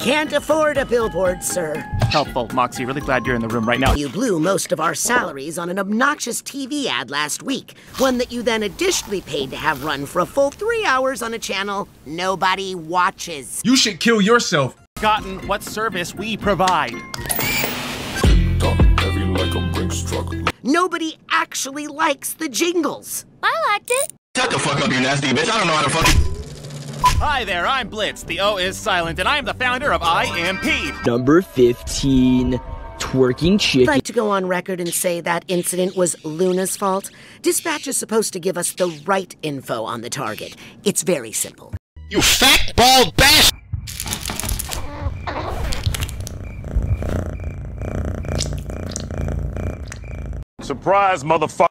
can't afford a billboard, sir. Helpful, Moxxie. Really glad you're in the room right now. You blew most of our salaries on an obnoxious TV ad last week, one that you then additionally paid to have run for a full three hours on a channel nobody watches. You should kill yourself. Gotten what service we provide. Nobody actually likes the jingles. I liked it. Shut the fuck up, you nasty bitch. I don't know how to fucking. Hi there, I'm Blitz. The O is silent, and I am the founder of IMP. Number 15, twerking I'd like to go on record and say that incident was Loona's fault. Dispatch is supposed to give us the right info on the target. It's very simple. You fat, bald bastard! Surprise, motherfucker.